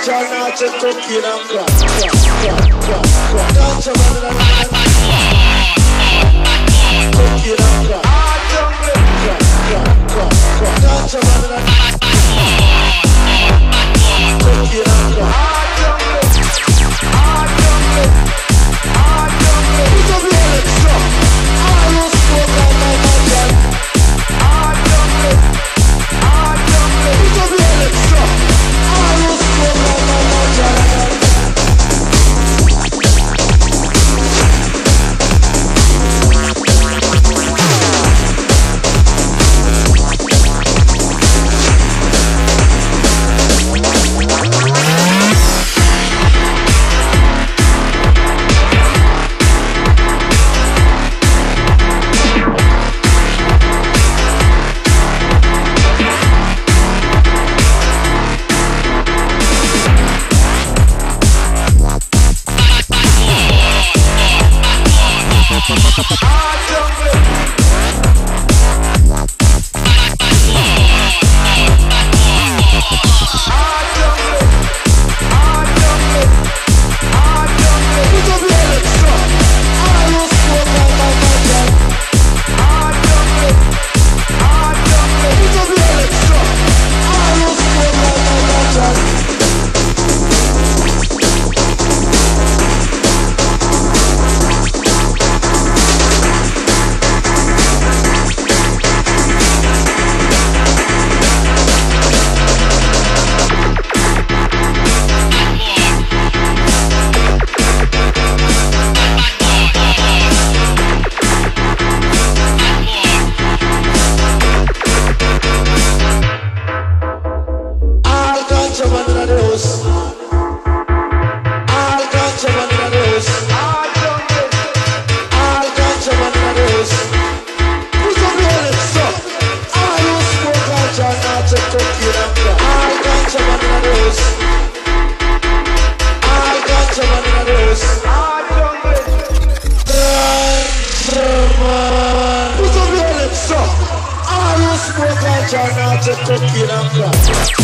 Natural, natural cocaine and crack Natural, natural Cocaine and crack China, just to kill and